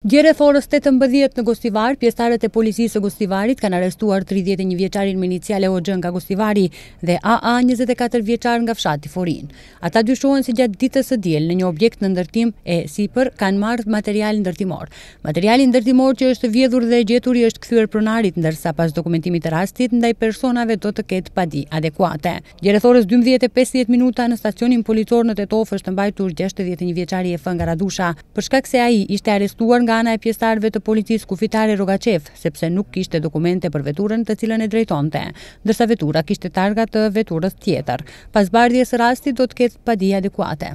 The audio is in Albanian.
Dje rreth orës tetë e dhjetë në Gostivar, pjesëtarët e Policisë së Gostivarit kanë arrestuar tridhjetë e një vjeçarin me iniciale O.Gj. nga Gostivari dhe AA njëzet e katër vjeçar nga fshati Forinë. Ata dyshohen se gjatë ditës së djeshme në një objekt në ndërtim e sipër kanë marrë material ndërtimor. Materiali ndërtimor që është vjedhur dhe gjetur i është kthyer pronarit, ndërsa pas dokumentimit të rastit ndaj personave do të ketë padi adekuate. Dje rreth orës dymbëdhjetë e pesëdhjetë minuta në stacionin policor në Tetovë është mbajtur gjashtëdhjetë e një vjeçari E.F. nga Radusha, për shkak se ai ishte arrestuar nga ana e pjesëtarëve të Policisë Kufitare Rogaçevë, sepse nuk kishte dokumente për veturën të cilën e drejtonte, ndërsa vetura kishte targa të veturës tjetër. Pas zbardhjes së rastit do të ketë padi adekuate.